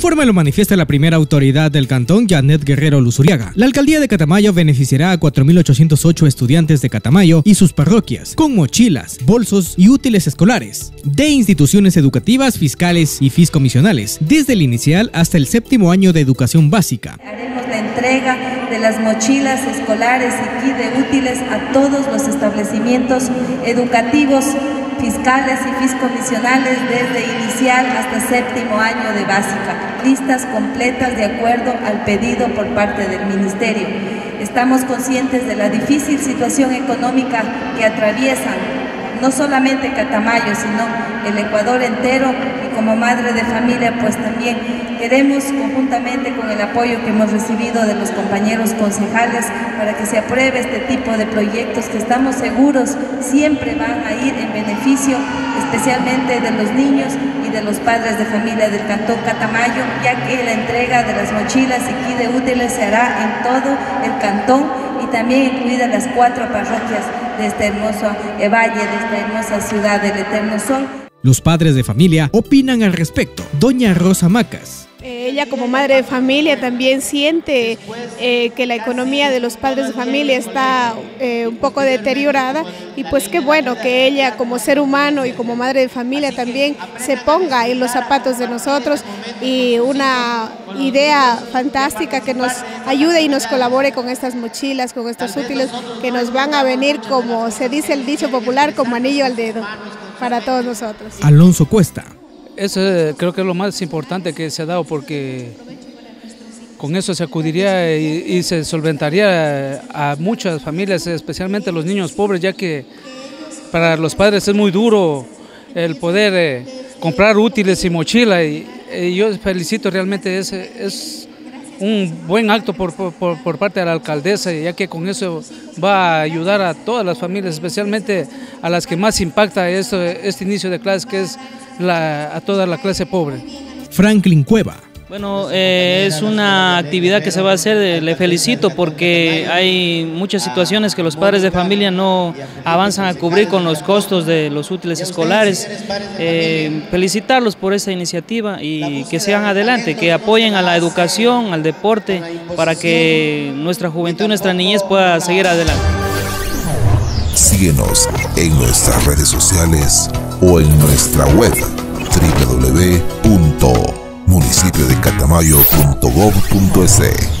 Conforme lo manifiesta la primera autoridad del cantón, Janet Guerrero Luzuriaga, la alcaldía de Catamayo beneficiará a 4.808 estudiantes de Catamayo y sus parroquias con mochilas, bolsos y útiles escolares de instituciones educativas, fiscales y fiscomisionales, desde el inicial hasta el séptimo año de educación básica. Haremos la entrega de las mochilas escolares y de útiles a todos los establecimientos educativos fiscales y fiscomisionales desde inicial hasta séptimo año de básica, listas completas de acuerdo al pedido por parte del Ministerio. Estamos conscientes de la difícil situación económica que atraviesan no solamente Catamayo, sino el Ecuador entero y como madre de familia, pues también queremos conjuntamente con el apoyo que hemos recibido de los compañeros concejales para que se apruebe este tipo de proyectos que estamos seguros siempre van a ir en beneficio especialmente de los niños y de los padres de familia del Cantón Catamayo, ya que la entrega de las mochilas y de útiles se hará en todo el cantón y también incluidas las cuatro parroquias de este hermoso valle, de esta hermosa ciudad del Eterno Sol. Los padres de familia opinan al respecto. Doña Rosa Macas ella como madre de familia también siente eh, que la economía de los padres de familia está eh, un poco deteriorada. Y pues qué bueno que ella como ser humano y como madre de familia también se ponga en los zapatos de nosotros. Y una idea fantástica que nos ayude y nos colabore con estas mochilas, con estos útiles que nos van a venir como se dice el dicho popular como anillo al dedo para todos nosotros. Alonso Cuesta eso eh, creo que es lo más importante que se ha dado porque con eso se acudiría y, se solventaría a muchas familias, especialmente a los niños pobres, ya que para los padres es muy duro el poder eh, comprar útiles y mochila y, yo felicito realmente ese es un buen acto por, por, parte de la alcaldesa, ya que con eso va a ayudar a todas las familias, especialmente a las que más impacta esto, este inicio de clases, que es a toda la clase pobre. Franklin Cueva. Bueno, eh, es una actividad que se va a hacer, eh, le felicito porque hay muchas situaciones que los padres de familia no avanzan a cubrir con los costos de los útiles escolares. Eh, felicitarlos por esta iniciativa y que sean adelante, que apoyen a la educación, al deporte, para que nuestra juventud, nuestra niñez pueda seguir adelante. Síguenos en nuestras redes sociales o en nuestra web www.municipiodecatamayo.gov.es.